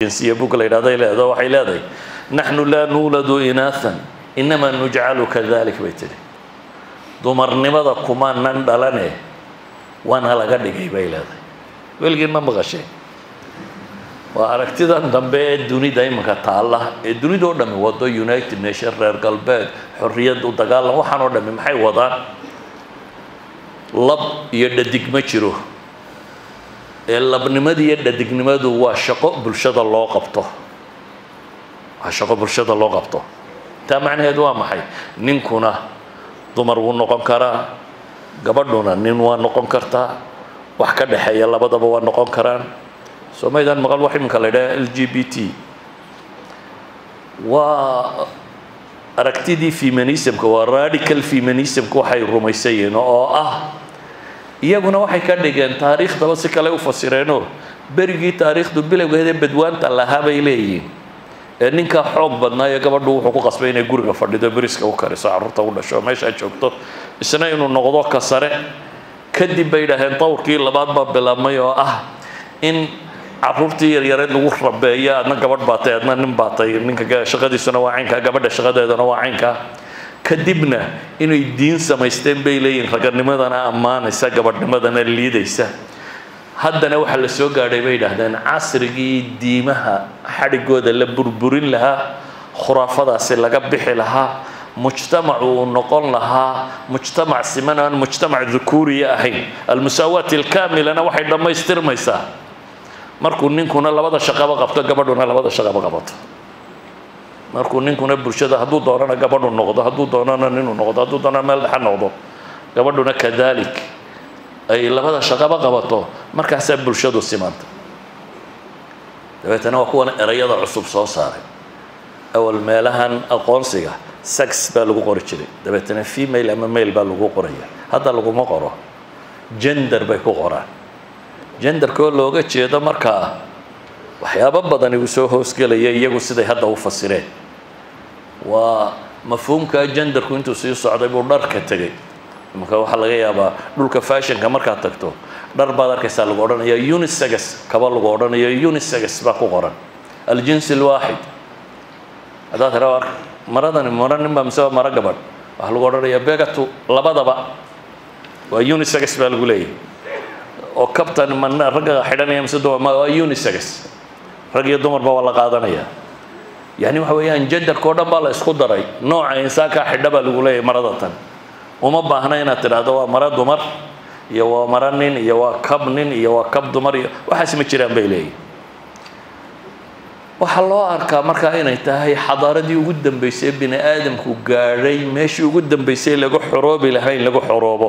jinsiya buga la yidhahday leedo waxay leedahay naxnu laa nuuladu inaathan inamaa nujcalu kadalik bay tidhi dumarnimada kumaanan dhalane waana laga dhigay bay leedahay weligiin ma maqashee waa aragtidan dambe ee dunida iminka taalla ee dunida oo dhami wado united nation reer galbeed xorriyad u dagaalan waxaan oo dhami maxay wadaan lab iyo dhadig ma jiro ee labnimada iyo dhadignimadu waa shaqo bulshada loo qabto. Waa shaqo bulshada loo qabto. Taa macnaheedu waa maxay? Ninkuna dumar wuu noqon karaa gabadhuna nin waa noqon kartaa wax ka dhexeeya labadaba waa noqon karaan. Soomaydaan maqal wax iminka la yidhaha l g b t. Waa aragtidii feminismka waa radical feminismka waxay rumaysan yihiin oo ah iyaguna waxay ka dhigeen taariikhdaba si kale u fasireenoo berigii taariikhdu bilowgeeda badwaanta lahaa bay leeyihiin. Ee ninkaa xoog badnaa ee gabadhu wuxuu ku qasbay inay guriga fadhido beriska u kariso carruurta u dhasho meeshaa joogto isna inuu noqdo ka sare. Kadib bay yidhaaheen dawrkii labaad baa bilaabmay oo ah in caruurtii yaryareed lagu rabeeyo adna gabadh baatay adna nin baatay. Ninka shaqadiisuna waa caynkaa gabadha shaqadeeduna waa caynkaa kadibna inay diin samaysteen bay leeyihiin raganimadana ammaanaysa gabadhnimadana liidaysa haddana waxaa la soo gaadhay bay yidhaahdeen casrigii diimaha xadhigooda la burburin lahaa khuraafadaasi laga bixi lahaa mujtamacu uu noqon lahaa mujtamac siman aan mujtamac dhukuuriya ahayn almusaawaat alkaamilana waxay dhammaystirmaysaa markuu ninkuna labada shaqaba qabto gabadhuna labada shaqaba qabato markuu ninkuna bulshada hadduu doonana gabadhu noqdo hadduu doonana ninuu noqdo hadduu doonana meel dhexa noqdo gabadhuna kadalik. Ay labada shaqaba qabato markaasaa bulshadu simanta dabeetana waa kuwan erayada cusub soo saaray. Awal meelahan aqoonsiga sex baa lagu qori jiray. Dabeetana female ama male baa lagu qoraya. Hadda laguma qoro. Gender bay ku qoraan. Genderkoo looga jeedo markaa waxyaabo badani uu soo hoosgelaya iyagu siday hadda u fasireen waa mafhuumka genderku intuu sii socday buu dharka tegay imaka waxaa laga yaabaa dhulka fashionka markaad tagto dhar baad arkaysaa lagu odhanaya unisex kaba lagu odhanayo unisex baa ku qoran. Aljinsi alwaaxid. Haddaad tira maradani mara nin baa mise maro gabadh? Waxaa lagu odhanayaa begatu labadaba waa unisex baa lagu leeyahay. Oo kabtan man ragga xidhanaya mise dumar waa unisex rag iyo dumarba waa la qaadanaya yani waxa weeyaan oo dhan baa la isku daray. Nooca insaankaa xidha baa lagu leeyahay marada tan uma baahna inaad tidhaahdo waa maro dumar iyo waa maro nin iyo waa kab nin iyo waa kab dumar iyo waxaas ma jiraan bay leeyihiin waxaa loo arkaa markaa inay tahay xadaaradii ugu dambeysay bini aadamku gaadhay meeshii ugu dambeysay lagu xoroobi lahaa in lagu xoroobo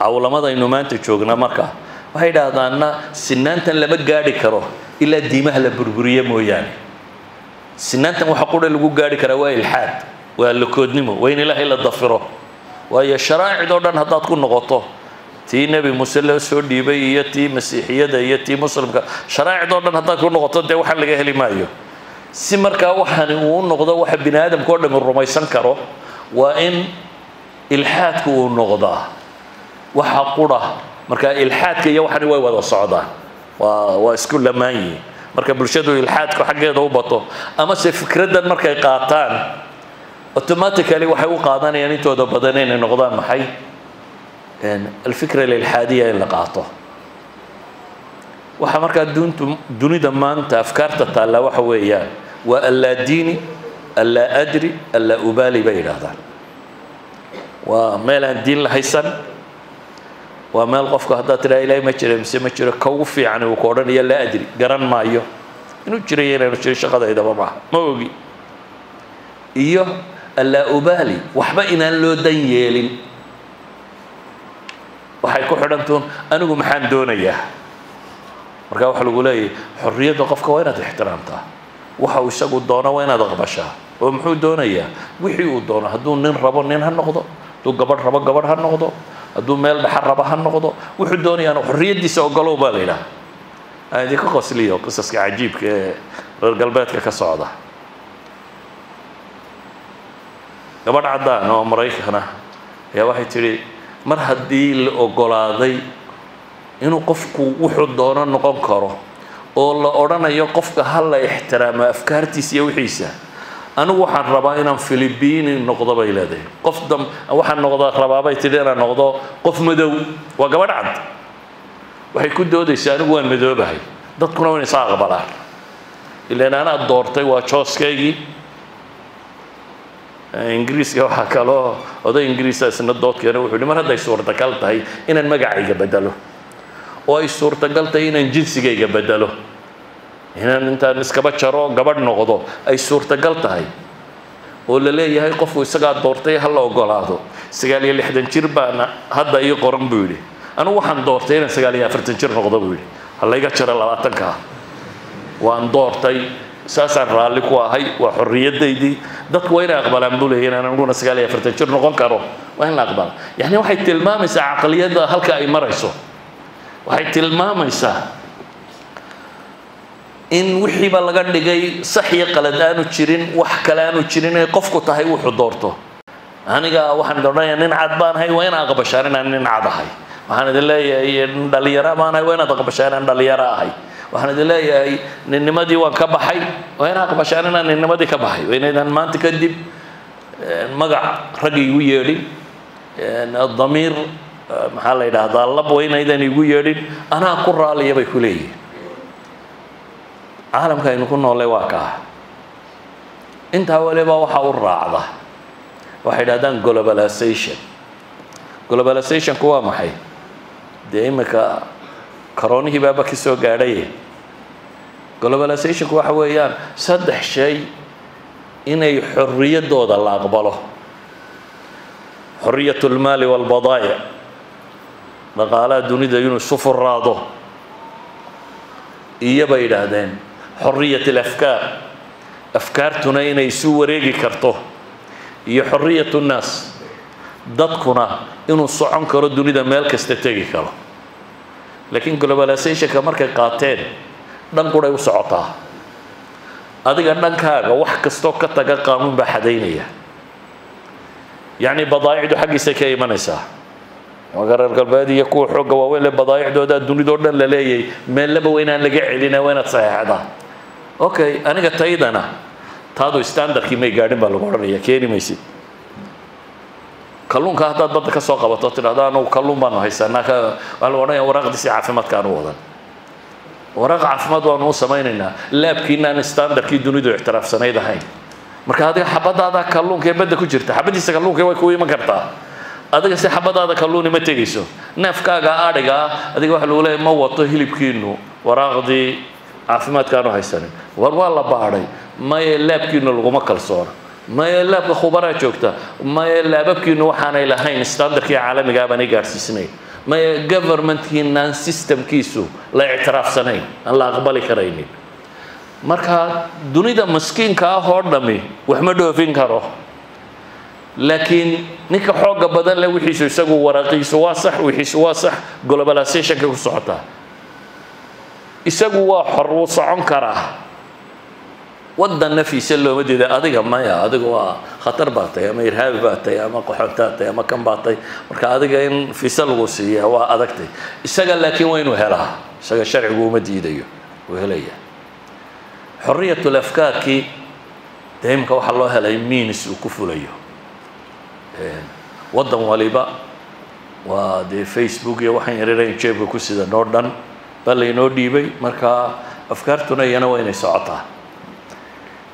cawlamadaynu maanta joognaa markaa waxay idhaahdaanna sinaantan lama gaadhi karo ilaa diimaha la burburiye mooyaane. Sinaantan waxa qura lagu gaadhi karaa waa ilxaad waa lakoodnimo waa in ilaahay la dafiro. Waayo sharaacid oo dhan haddaad ku noqoto tii nebi muuse loo soo dhiibay iyo tii masiixiyada iyo tii muslimka sharaacid oo dhan haddaad ku noqoto dee waxaan laga heli maayo. Si markaa waxani uu noqdo waxa bini aadamka oo dhami rumaysan karo waa in ilxaadku uu noqdaa. Waxa qura marka ilxaadka iyo waxani way wada socdaan waa waa isku lamaan marka bulshadu ilxaadku xaggeeda u bato amase fikraddan markay qaataan automatically waxay u qaadanayaan intooda badan inay noqdaan maxay? Alfikra alilxaadiya in la qaato. Waxaa markaa duntu dunida maanta afkaarta taallaa waxa weeyaan waa allaa diini allaa adri allaa ubaali bay yidhaahdaan. Waa meel aan diin la haysan waa meel qofku haddaad tidhaha ilaahay ma jira mise ma jiro ka ugu fiican uu ku odhanaya laa adri garan maayo. Inuu jirayo inaanu jirin shaqadaydaba maaha ma ogi. Iyo allaa ubaali waxba inaan loo dan yeelin. Waxay ku xidhantuun anigu maxaan doonayaa? Markaa waxa lagu leeyahay xorriyadda qofka waa inaad ixtiraamtaa. Waxa uu isagu doono waa inaad aqbashaa. Oo muxuu doonayaa? Wixii uu doono hadduu nin rabo nin ha noqdo. Hadduu gabadh rabo gabadh ha noqdo hadduu meel dhexa rabo ha noqdo wuxuu doonayaan xorriyaddiisa ogolow baa la yidhaha aan idinka qosliyo qisaska cajiibka ee reer galbeedka ka socda. Gabadh caddaan oo maraykana ayaa waxay tidhi mar haddii la ogolaaday inuu qofku wuxuu doono noqon karo oo la odhanayo qofka ha la ixtiraamo afkaartiisa iyo wixiisa anigu waxaan rabaa inaan filibiini noqdo bay leedahay. Qof dam waxaan noqdo rabaabay tidhi inaan noqdo qof madow. Waa gabadh cad. Waxay ku doodaysaa anigu waan madoobahay. Dadkuna waa inaysa aqbalaan. Ilaan anaa doortay waa jooskaygii. Ingiriiska waxaa kaloo oday ingiriisa isna doodkeena wuxuu yihi mar hadday suurtagal tahay inaan magacayga bedelo oo ay suurtagal tahay inaan jinsigayga bedelo inaan intaan iskaba jaro gabadh noqdo ay suurtagal tahay oo la leeyahay qofku isagaa doortay ha la ogolaado sagaal iyo lixdan jir baana hadda ii qoran buu yidhi anigu waxaan doortay inaan sagaal iyo afartan jir noqdo buu yidhi ha layga jaro labaatankaa waan doortay saasaan raalli ku ahay waa xorriyadaydii dadku waa inay aqbalaan buu leeyahy inaan aniguna sagaal iyo afartan jir noqon karo waa in la aqbala yacni waxay tilmaamaysaa caqliyadda halka ay marayso waxay tilmaamaysaa in wixiiba laga dhigay sax iyo qalad aanu jirin wax kale aanu jirin ay qofku tahay wuxuu doorto aniga waxaan odhanayaa nin cad baan ahay waa inaan aqbashaan inaan nin cad ahay waxaan idin leeyahay dhalinyaro baan ahay waa inaad aqbashaan inaan dhalinyaro ahay waxaan idin leeyahay ninnimadii waan ka baxay waa inaan aqbashaan inaan ninnimadii ka baxay waa inaydaan maanta kadib magac rag igu yeedhin damiir maxaa la yidhaahdaa lab waa inaydan igu yeedhin anaa ku raaliya bay ku leeyihin caalamka aynu ku noolay waa kaa. Intaa waliba waxaa u raacda. Waxay idhahdaan globalization. Globalizationku waa maxay? Dee imika karoonihii baaba ka soo gaadhaye globalizationku waxa weeyaan saddex shay inay xorriyaddooda la aqbalo. Xorriyat lmaali walbadaa'ic dhaqaalaha dunida inuu isu iyo bay yidhaahdeen حرية الأفكار. أفكار تنين يسوى ريقي كرتوه هي حرية الناس. ضدكنا. إنه الصعون كردوا لدى مالك استتاقي كرا لكن قلبا لا سيشة كمركة قاتل ننقل لأيو سعطا أدق أنك هاقا وحك استوكا قانون بحديني. يعني بضايع دو حقي سكاي منسا. وقرر القلب هذه يقول حقا وويل بضايع دو دو دو دو دو ما لبو إنا لقع لنا وين تصحيح هذا. Okay aniga taydana taadu standardkii may gaadhin baa lagu odhanaya keeni maysid. Kalluunka haddaad badda ka qabato tidhahdo anagu kalluun baanu haysanaa waxaa lagu odhanaya waraaqdiisi caafimaadka aanu wadan. Waraaq caafimaad waanu u samaynaynaa laabkiinaan standardkii dunidu ictiraafsanayd ahayn. Marka adiga xabadaada kalluunka ee badda ku jirta xabadiisa kalluunka way ku iman kartaa. Adiga si xabadaada kalluuni ma tegayso neefkaaga adhiga ah adiga waxa lagu leeyahy ma wato hilibkiinu waraaqdii caafimaadkaanu haysanin war waa la baadhay maye laabkiinu laguma kalsoona maye laabka khubaraa joogta maye laababkiinu waxaanay lahayn standardkii caalamiga baanay gaadhsiisnayn maye governmentkiinaan systemkiisu la ictiraafsanayn aan la aqbali karaynin marka dunida maskiinka ah oo dhami wax ma dhoofin karo laakiin ninka xooga badan leh wixiisu isagu waraaqiisu waa sax wixiisu waa sax globalizationka ku socotaa isagu waa xor wuu socon karaa. Waddan nafiisa looma jeeda adiga maya adiga waa khatar baa tahay ama irhaabi baa tahay ama qaxoontaa tahay ama kan baa tahay. Marka adiga in fiisa lagu siiya waa adagtay isaga laakiin waa inuu helaa. Isaga sharcigu uma diidayo wuu helaya xorriyatul afkaarkii dee imika waxaa loo helay miinis uu ku fulayo. Waddan waliba waa dee facebook iyo waxaan yararayn jeebka ku sidan oo dhan baa laynoo dhiibay marka afkaartuna iyana waa inay socotaa.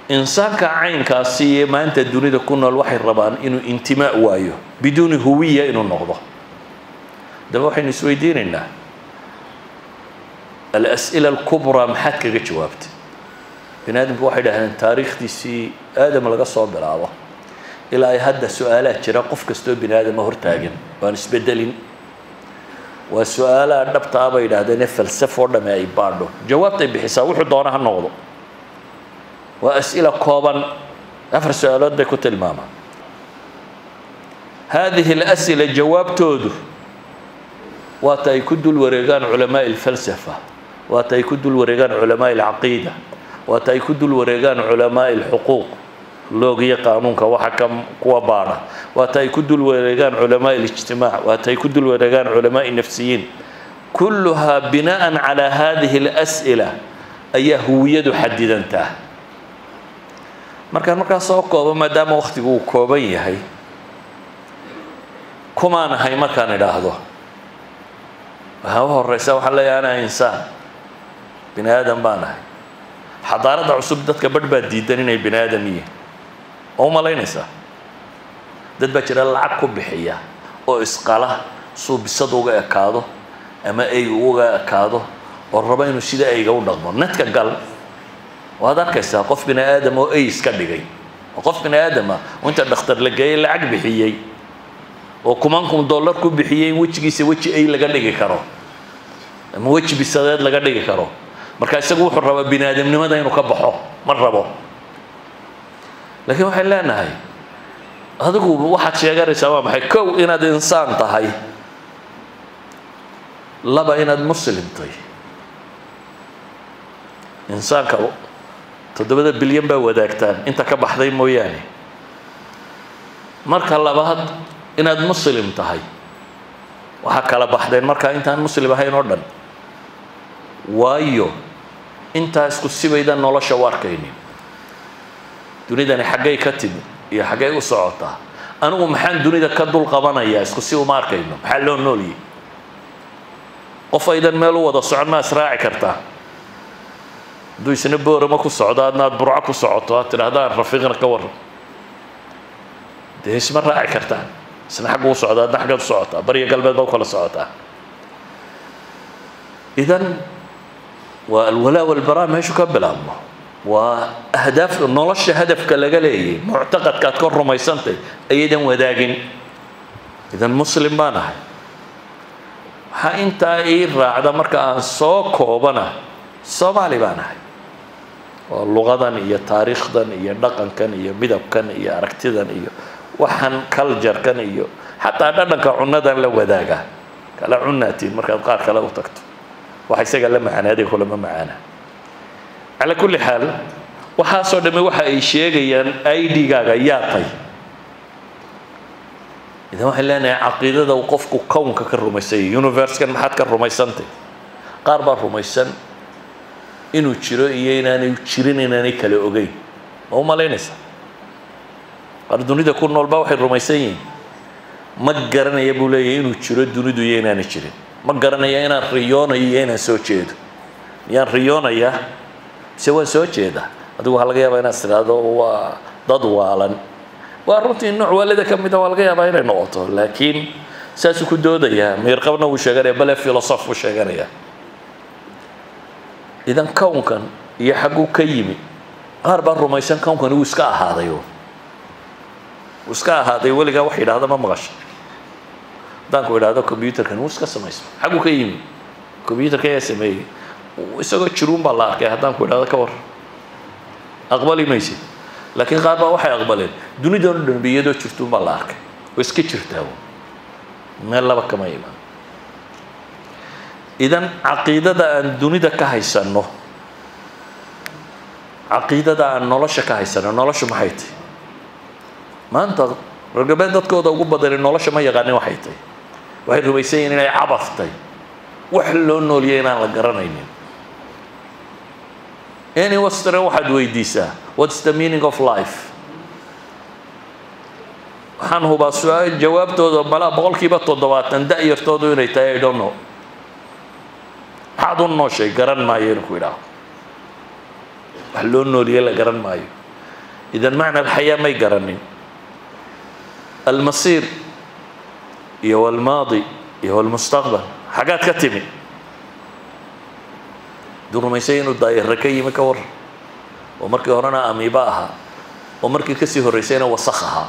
Insaanka caynkaasi iyo maanta dunida ku nool waxay rabaan inuu intimaa waayo biduuni huwiya inuu noqdo. Daba waxaynu isweydiinaynaa alas'ila alkubraa maxaad kaga jawaabtay? Bini aadamku waxay dhahdeen taariikhdiisii aadam laga soo bilaabo. Ilaa ay hadda su'aalaad jira qof kastoo bini aadama hortaagan waan isbedelin waa su'aalaha dhabta ah bay yidhaahdeen ee falsafo dhame ay baadho jawaabtay bixisaa wuxuu doona ha noqdo. Waa as'ila kooban afar su'aalood bay ku tilmaamaan. Haadihi alas'ila jawaabtoodu waata ay ku dul wareegaan culamaai alfalsafa waata ay ku dul wareegaan culamaai alcaqiida waata ay ku dul wareegaan culamaai alxuquuq loogiyo qaanuunka waxa ka kuwa baadha waata ay ku dul wareegaan culamaai alijtimaac waata ay ku dul wareegaan culamaai nafsiyiin kulluhaa binaan calaa hadihi alas'ila ayaa huwiyadu xadidantaa markaan markaa soo koobo maadaama waktigu uu kooban yahay kumaan ahay markaan idhaahdo. Waxaa horeysa waxaan leeyahay anaa insaan. Bini aadam baan ahay. Xadaaradda cusub dadka badh baa diidan inay bini aadam yihiin ma u dad baa jira lacag ku bixiya oo isqala suu uga ekaado ama eyga uga ekaado oo raba inuu sida eyga u dhaqmo. Nadka gal. Waad arkaysaa qof bini aadam oo ey iska dhigay. Oo qof bini aadam ah oo inta dhakhtar la geeyey lacag bixiyey oo kuman kun dollar ku bixiyey wejigiisa weji ey laga dhigi karo. Ama weji bisadeed laga dhigi karo. Marka isagu wuxuu rabaa bini aadamnimada inuu ka baxo. Ma rabo laakiin waxaan leenahay adigu waxaad sheeganaysaa waa maxay? Kow inaad insaan tahay laba inaad muslim tahay. Insaanka toddobada bilyan baa wadaagtaan. Inta ka baxday mooyaane. Marka labaad inaad muslim tahay waxaa kala baxdeen markaa intaan muslim ahayn oo dhan. Waayo intaa isku sibaydan nolosha u arkaynin dunida ka dul qabanayaa isku si uma arkayno maxaa loo nooliyey qof aydan meel u wada socon ma israaci kartaa hadduu isna boorama ku socdo adna aad burco ku socoto aad tidhahdaan rafiiqna ka waran dee isma raaci kartaan isna xaggu u socda adna xaggeed u socotaa bariya galbeed baa u kala socotaa idan waa alwalaa walbaraa meeshu ka bilaabmo waa ahdaaf nolosha hadafka laga leeyay muctaqadkaad ka rumaysantay ayaydan wadaagin. Idan muslim baan ahay. Waxaa intaa ii raacda marka aan soo koobana soomaali baan ahay. Oo luqadan iyo taariikhdan iyo dhaqankan iyo midabkan iyo aragtidan iyo waxaan culturekan iyo xataa dhadhanka cunadan la wadaagaa kala cunaatiin markaad qaar kale u tagto. Waxa isaga la macaanaaday kulama macaana calaa kulli xaal waxaasoo dhamme waxa ay sheegayaan idgaaga yaa tay idan waxaan leenahay caqiidada uu qofku kownka ka rumaysanya universekan maxaad ka rumaysantay? Qaar baa rumaysan inuu jiro iyo inaanay jirin inaanay kala ogeyn. Ma u malaynaysaa qaar dunida ku nool baa waxay rumaysan yihiin. Ma garanaya buu leeyahay inuu jiro dunidu iyo inaanay jirin. Ma garanaya inaan riyoonayo iyo inaan soo jeedo. Miyaan riyoonayaa mise waan soo jeedaa adigu waxaa laga yaabaa inaad tidhaahdo waa dad waalan. Waa runtii nooc waalida ka mida waa laga yaabaa inay noqoto laakiin saasuu ku doodayaa miirqabna wuu sheeganaya bale filosof buu sheeganaya. Idan kownkan iyo xagguu ka yimi qaar baa rumaysan kownkan wuu iska ahaaday wuu iska ahaaday weligaa wax yidhaahda ma maqasha. Haddaan ku idhaahdo combyuterkan wuu iska samaysma xagguu ka yimi combyuterka ayaa sameeyey isagoo jiruun baa la arkay haddaan ku idhahdo ka war. Aqbali maysid laakiin qaar baa waxay aqbaleen. Dunidan o dhan iyadoo jirtuun baa la arkay. Oo iska jirtaa meel laba kama iman idan caqiidada aan dunida ka haysanno caqiidada aan nolosha ka haysanno noloshu maxay tahy maanta rargabeed dadkooda ugu badani nolosha ma yaqaanin waxay tahy waxay rumaysan yihiin inay cabaftay. Wax loo nooliyay inaan la garanaynin any western waxaad weydiisaa what's the meaning of life? Waxaan hubaa su'aal jawaabtooda malaa boqolkiiba toddobaatan da-yartoodu inay tahay i don't know. Maxaad u nooshay garan maayo inuu ku idhaaho wax loo nooliye la garan maayo idan macna alxayaa may garanin almasiir iyo walmaadi iyo walmustaqbal xaggaad ka timi duu rumaysay inuu daayare ka yimi ka war oo markii horena amiiba ahaa oo markii ka sii horreysayna wasakh ahaa.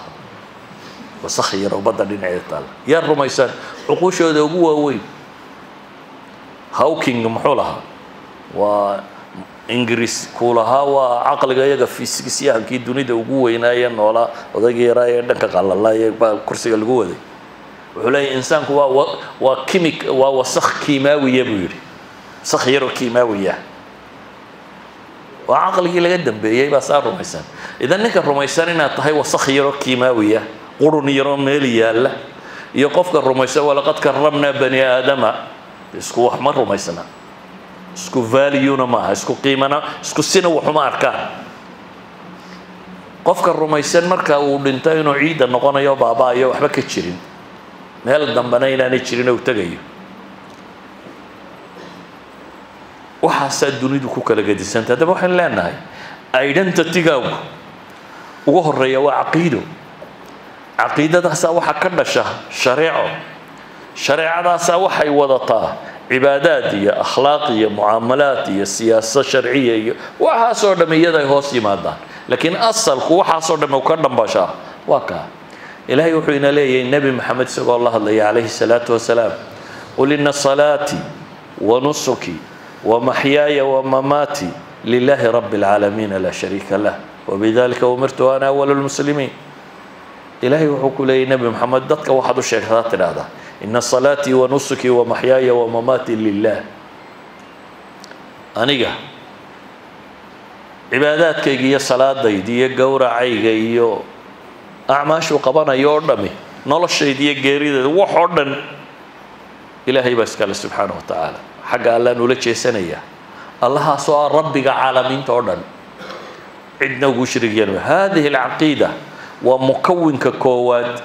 Wasakh yar oo badda dhinaceeda taalla yaa rumaysan cuquushooda ugu waaweyn. Hawking muxuu lahaa? Waa ingiriis kuu lahaa waa caqliga iyaga fisikisyahankii dunida ugu weynaaye noolaa odaygii yaraa ee dhanka qalala ee kursiga lagu waday. Wuxuu leeyahy insaanku waa waa kimik waa wasakh kiimaawiya buu yidhi صخيرو كيماوية وعقلي اللي قدم بي يبقى صار رميسان إذا نك الرميسان إن الطهي وصخيرو كيماوية قرني يرون ميليا لا. يقف الرميسان ولقد كرمنا بني آدم. اسكو أحمر رميسان اسكو فاليون ما اسكو قيمنا اسكو سنة وحمار كان. قفك الرميسان مركا ولنتين عيدا نقول يا بابا يا وحبك تشيرين. مال دم بنينا نتشيرين وتقيو. Waxaasaa dunidu ku kala gedisanta haddaba waxaan leenahay identitygaagu ugu horreeya waa caqiido. Caqiidadaasaa waxaa ka dhasha shareeco. Shareecadaasaa waxay wadataa cibaadaad iyo akhlaaq iyo mucaamalaad iyo siyaasad sharciya iyo waxaasoo dhamm iyada hoos yimaadaan. Laakiin asalku waxaasoo dhamm u ka dhambashaa waa kaa. Ilaahay wuxuu ina leeyahay nebi maxamed isagoo la hadlaya calayhi salaatu wasalaam qul ina salaatii wa nusuki wa maxyaaya wa mamaati lilahi rabi alcaalamiina laa shariika lah wabidalika umirtu ana awal lmuslimiin ilaahay wuxuu ku leeyahy nebi maxamed dadka waxaad u sheegtaa tidhaahdaa ina salaatii wa nusuki wa maxyaaya wa mamaati lilah aniga cibaadaadkayga iyo salaadayda iyo gowracayga iyo acmaashuu qabanayo oo dhami noloshayda iyo geerideeda wax oo dhan ilaahay baa iskale subxaana wa tacaala xagga allaan ula jeesanayaa allahaasoo ah rabbiga caalamiinta oo dhan. Cidna ugu shirigyan. Hadihi alcaqiida waa mukawinka koowaad.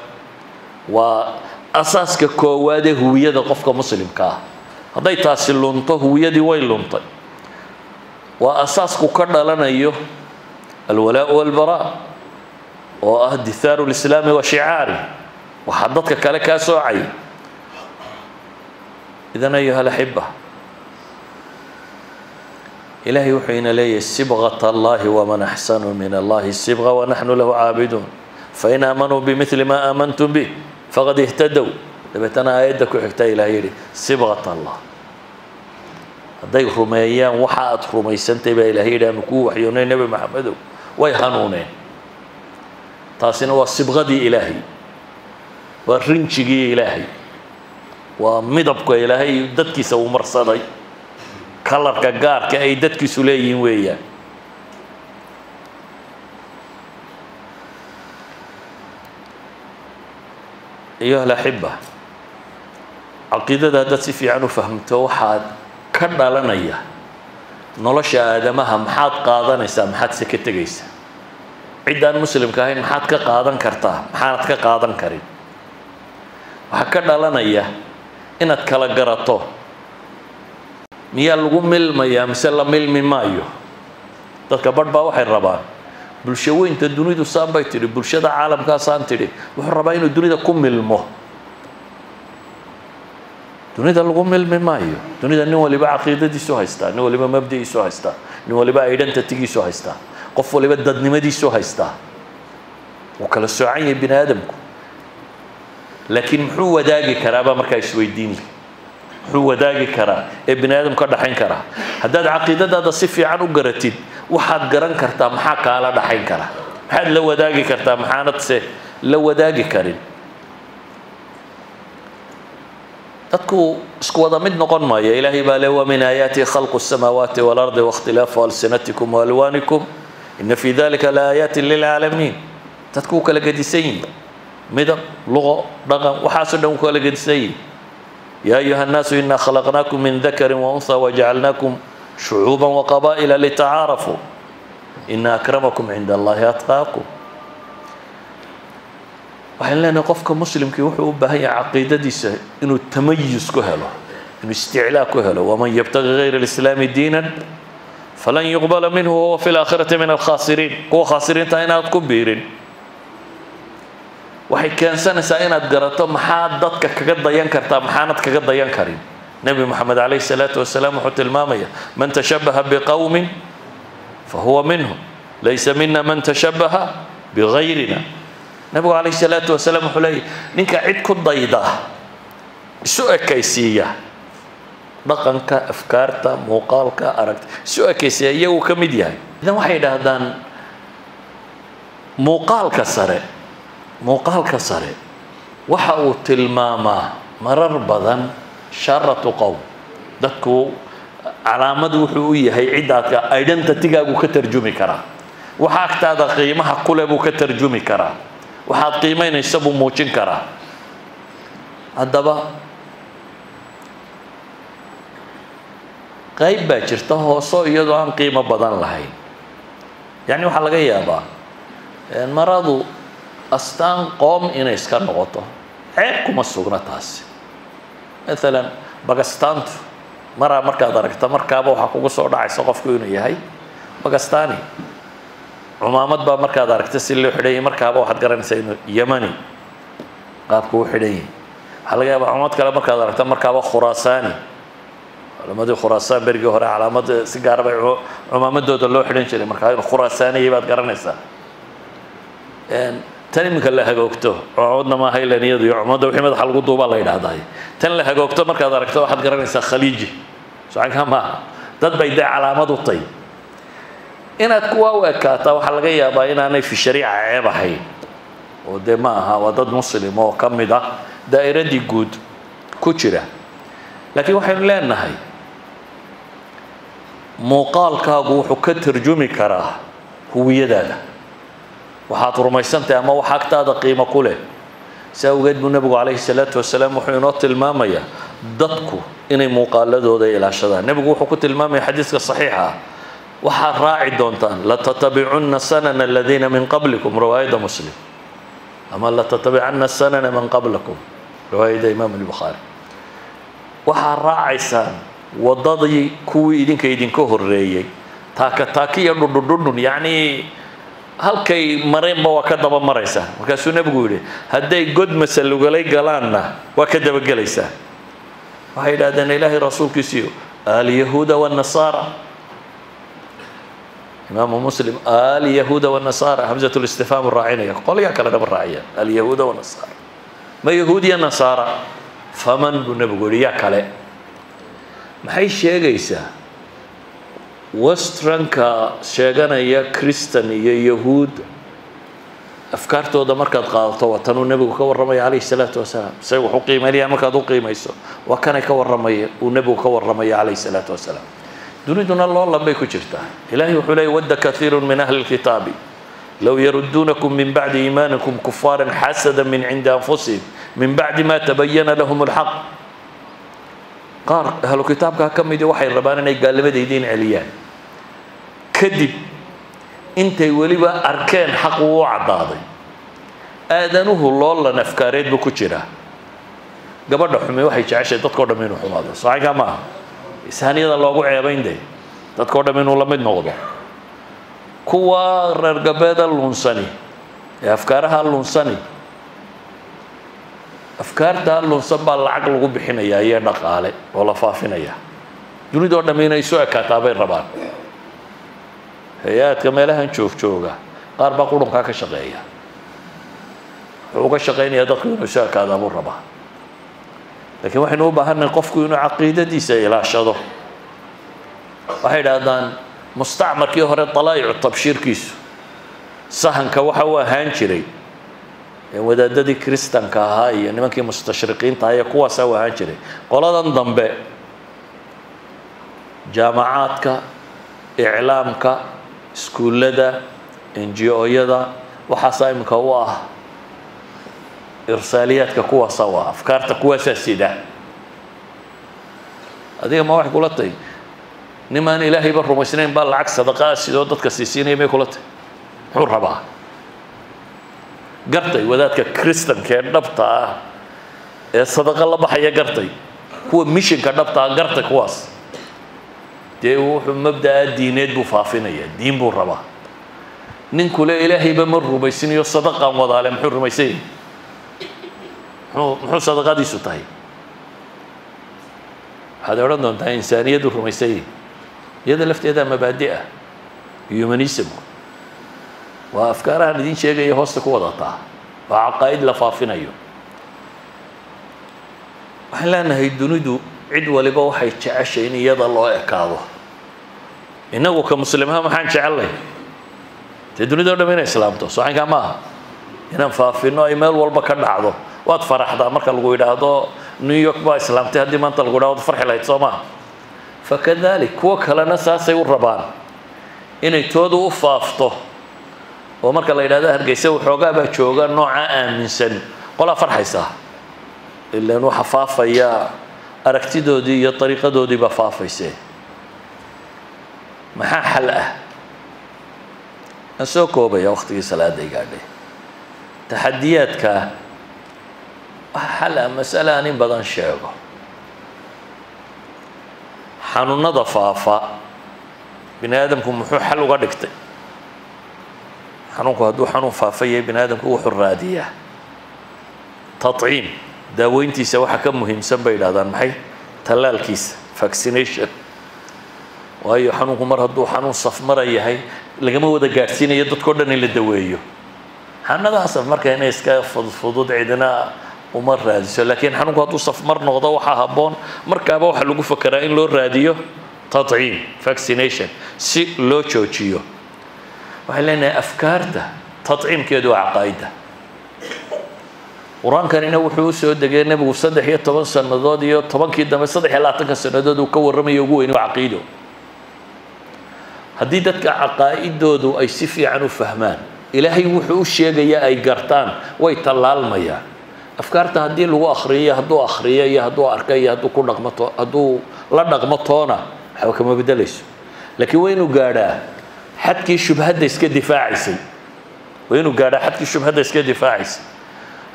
Waa asaaska koowaad ee huwiyada qofka muslimka ah. Hadday taasi lunto huwiyadii way luntay. Waa asaasku ka dhalanayo alwalaa walbaraa oo ah dithaaru lislaami wa shicaari. Waxaa dadka kale kaa soocay idan ayuha alaxiba ilahay wuxuu ina leeyahay sibqat allahi waman axsanu min allahi sibqa wanaxnu lahu caabiduun fain aamanuu bimili ma aamantum bih faqad ihtadow dabeetana aayadda ku xigtaa ilahay yihi sibqat allah hadday rumeeyaan waxa aad rumaysantay baa ilahay yidhi aanu kuu waxyoonay nebi maxamedow way hanuuneen taasina waa sibqadii ilaahay waa rinjigii ilaahay kalarka gaarka ay dadkiisu leeyihiin weeyaan. Ayuha caqiidada haddaad si fiican u fahmto waxaad ka dhalanaya nolosha aadamaha maxaad qaadanaysaa maxaad se ka tegaysaa. Ciddaan muslimka ahayn maxaad ka qaadan kartaa maxaanad ka qaadan karin. Waxaa ka dhalanaya inaad kala garato miyaa lagu milmayaa mise la milmi maayo dadka barh baa waxay rabaan? Bulsho weynta dunidu saan bay tidhi bulshada caalamkaasaan tidhi wuxuu rabaa inuu dunida ku milmo. Dunida lagu milmi maayo. Dunida nin waliba caqiidadiisu haystaa nin waliba mabdi'iisu haystaa nin waliba identitygiisu haystaa qof waliba dadnimadiisu haystaa. Wuu kala soocan yahay bini aadamku. Laakiin muxuu wadaagi karaabaa markaa isweydiin leh muxuu wadaagi karaa ee bini aadam ka dhaxayn karaa haddaad caqiidadaada si fiican u garatid waxaad garan kartaa maxaa kaala dhaxayn kara maxaad la wadaagi kartaa maxaanad se la wadaagi karin dadku isku wada mid noqon maayo ilaahay baa le wa min aayaati khalqu الsamaawaati wاlardi waاkhtilaafu alsinatikum waalwaanikum ina fi dalika laaayaati lilcaalamiin dadku u kala gedisan yihin midab luqo dhaqan waxaasoo dhan u kala gedisan yihin يا أيها الناس إنا خلقناكم من ذكر وأنثى وجعلناكم شعوبا وقبائل لتعارفوا. إن أكرمكم عند الله أتقاكم. وحين لنا قفك مسلم كي يوحوا بهي عقيدة ديسة. إنه التميز كهلة إنه استعلاء كهلة. ومن يبتغي غير الإسلام دينا فلن يقبل منه وهو في الآخرة من الخاسرين. هو خاسرين تاينات كبيرين waxay keensanaysaa inaad garato maxaad dadka kaga dayan kartaa maxaanad kaga dayan karin? Nebi moxamed calayhi salaatu wasalaam wuxuu tilmaamaya man tashabaha biqowmin fahuwa minhum. Laysa mina man tashabaha bigayrina. Nebigu calayhi salaatu wasalaam wuxuu leeyahy ninka cid ku dayda isu ekaysiiya. Dhaqanka afkaarta muuqaalka aragta isu ekaysiiya iyagu ka mid yahay. Idan waxay idhaahdaan muuqaalka sare muuqaalka sare waxa uu tilmaamaa marar badan sharatu qowm dadku calaamad wuxuu u yahay ciddaadka identitygaagu ka tarjumi karaa. Waxa agtaada qiimaha kule buu ka tarjumi karaa. Waxaad qiimaynaysa buu muujin karaa. Haddaba qayb baa jirta hooso iyadoo aan qiimo badan lahayn. Yacni waxaa laga yaabaa maradu astaan qoom inay iska noqoto. Ceeb kuma sugna taasi. Maalan bagastaantu maraa markaad aragta markaaba waxaa kugu soo dhacaysa qofku inuu yahay bagastani cumaamad baa markaad aragta si loo xidhan yahay markaaba waxaad garanaysaa inuu yamani qaabku u xidhan yahay waxaa laga yaabaa cumaamad kale markaad aragta markaaba khuraasaani culamadii khuraasaan berigii hore calaamad si gaara bay cumaamadooda loo xidhan jiray. Markaa inuu khuraasaaniyay baad garanaysaa tan iminka la hagoogto cumamadna maaha ilan iyadu iyo cumamadda wixii madaxa lagu duubaa la yidhaahdaa tan la hagoogto markaad aragto waxaad garanaysaa khaliiji. Socankaa maaha dad bay dee calaamad u tay inaad kuwa u ekaataa waxaa laga yaabaa inaanay fi shariica ceeb ahayn. Oo dee ma aha waa dad muslim oo ka mid ah. Daa'iradii guud ku jira. Laakiin waxaynu leenahay muuqaalkaagu wuxuu ka tarjumi karaa huwiyadaada وحات رميسنت أما وحقت هذا قيمة كله. سأو جد من نبغو عليه السلام وحينات المامية. ضدكو إني مقالد هذا إلى شدة نبغو حكوت المامية حديثك صحيحة. وحال راعي دونتان. لا تتبعون سنن الذين من قبلكم. رواية مسلم. أما لا تتبعن سنن من قبلكم. رواية إمام البخاري. وحال راعي سان. وضضي كوي إدنك إدنكوه الرئي تاك تاكي يعني هل كي مريم ما وكذا بمريسة وكسونا بقولي هداي قد مثل لقالي قالنا وكذا بقليسة وحيد هذا إله رسول كسيو. اليهود والنصارى. إمام مسلم اليهود والنصارى. حمزة الاستفهام الراعين. قال يا كلا دبر راعية اليهود والنصارى. ما يهودي النصارى؟ فمن بنبقولي يا كلا ما هي الشيء westranka sheeganaya christan iyo yahuud afkaartooda markaad qaadato waa tanuu nebigu ka warramaya calayhi salaatu wasalaam say wax u qiimaynayaan markaad u qiimayso waa kanay ka warramaya uu nebigu ka warramaya calayhi salaatu wasalaam duniduna loolan bay ku jirtaa ilahay wuxuu leeyay wadda kathiiru min ahli lkitaabi low yaruduunakum min bacdi iimaanikum kufaaran xasada min cindi anfusihim min bacdi ma tabayana lahum alxaq qaar ahlu kitaabkaa ka midi waxay rabaan inay gaalnimada idiin celiyaan kadib intay weliba arkeen xaq uu u caddaaday. Aadanuhu loolan afkaareed buu ku jiraa gabadha xumi waxay jeceshahay dadkao dham inuu xumaado socankaa maaha. Isaaniyada loogu ceebayn de dadkao dham inuu la noqdo. Kuwa reer galbeeda lunsani. Ee afkaaraha lunsani. Afkaartaa lunsan baa lacag lagu bixinayaa iyo dhaqaale oo la faafinaya. Dunidoo dham inay isu ekaataa bay rabaan هيات كما لها نشوف شوغا قرب قرون كاك شقية. وقا شقيني يدق ينساك هذا أبو الربا. لكن وحن هو بهن قفكو ينو عقيدة دي سيلا شادو. وحيد هذا مستعمر كي هوري طلايع التبشير كيس. سهن كوحوا هانشري يعني وده ده دي كريستان كهاي يعني ما كي مستشرقين تهاي قوة سوا هانشري قولا دان دنبي جامعاتك إعلامك iskuullada enji-oyada waxaasaa iminka u ah irsaaliyaadka kuwaasa u ah afkaarta kuwaasaa sida. Adiga ma waxay kula tahay nimaan ilaahayba rumaysnayn baa lacag sadaqaa sidoo dadka siisiinaya may kula tahay muxuu rabaa. Gartay wadaadka kristanka ee dhabta ah ee sadaqa la baxaya gartay. Kuwa mishinka dhabta ah gartay kuwaas dee wuxuu mabda'a diineed buu faafinaya diin buu rabaa. Ninkule ilaahayba ma rumaysinayo sadaqaan wadaale muxuu rumaysanya muxuu sadaqadiisu tahay? Waxaad odhan doontaa insaaniyaddu rumaysanya iyada lafteedaa mabaadi ah? Waa afkaarahan idin sheegaya hoosta ku wadataa. Waa caqaa'id la faafinayo. Waxaan leenahay dunidu cid waliba waxay jeceshay in iyada loo ekaado innagu ka muslimaha maxaan jecelnay dee dunidao dham inay islaamto socankaa ma inaan faafino ay meel walba ka dhacdo. Waad faraxdaa marka lagu yidhaahdo new york baa islaamtay haddii maanta lagu yidhahdo waad farxi lahayd soo maha fakadalik kuwo kalena saasay u rabaan inay toodu u faafto. Oo marka la yidhahdo hargeysa waxoogaa baa jooga noocaa aaminsan. Qolaa farxaysaa ilaan waxa faafaya aragtidoodii iyo dariiqadoodii baa faafayse maxaa xal ah? Aan soo koobaya waktigii salaada i gaadhay. Taxadiyaadka waxa xal ah masale aan in badan sheego. Xanuunada faafa bini aadamku muxuu xal uga dhigtay? Xanuunku hadduu xanuun faafa yahay bini aadamku wuxuu raadiyaa. Taciim daaweyntiisa waxa ka muhiimsan bay yidhahdaan maxay? Tallaalkiisa vaccination waayo xanuunku mar hadduu xanuun safmara yahay lagama wada gaadhsiinayo dadkao dhan in la daweeyo. Xanuunadaha safmarka inay iska fudfudud cidina uma raadiso laakiin xanuunku hadduu safmar noqdo waxaa habboon. Markaaba waxaa lagu fakeraa in loo raadiyo taciim vaccination si loo joojiyo. Waxay leenahay afkaarta taciimkeedu waa caqaa'idda qur'aankanina wuxuu u soo degay nebigu saddex iyo toban sannadood iyo tobankii dambe saddex iyo labaatanka sannadood uu ka warramayo ugu weyni waa caqiido هدي دتك عقائد دودو أي سفي عنو فهمان إلهي وحوش يا جيا أي قرطان ويتلال ميا أفكار هدي لو أخرية هدو أخرية يا هدو أركية هدو كل نقمة هدو لا نقمة هنا حكم ما بدلش لكن وينو قاره حد كي شو بهدا يسك دفاعي وينو قاره حد كي شو بهدا يسك دفاعي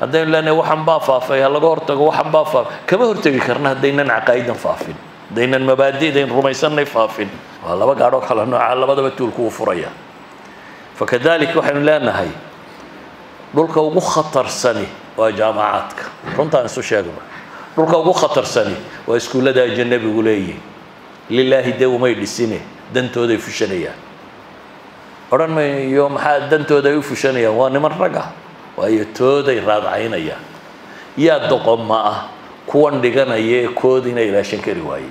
هدين لنا وحم بافا في هلا قرطة وحم بافا كم هرتجي كرنا هدينا عقائد فافين دينا مبادئ دين رميسان نفافين waa laba gaadhoo kala nooca labadaba tuulku uu furaya. Fakadalik waxaynu leenahay dhulka ugu khatarsani waa jaamacaadka. Runtaan isu sheegno dhulka ugu khatarsani waa iskuullada ajanabigu leeyihiin lilaahi dee umay dhisine dantooday fushanayaan. Odhan mayo maxaa dantooda u fushanayaan? Waa niman rag ah tooday raadcaynayaan. Yaa doqoma ah kuwan dhiganaya ee kood ina ilaashan kari waayey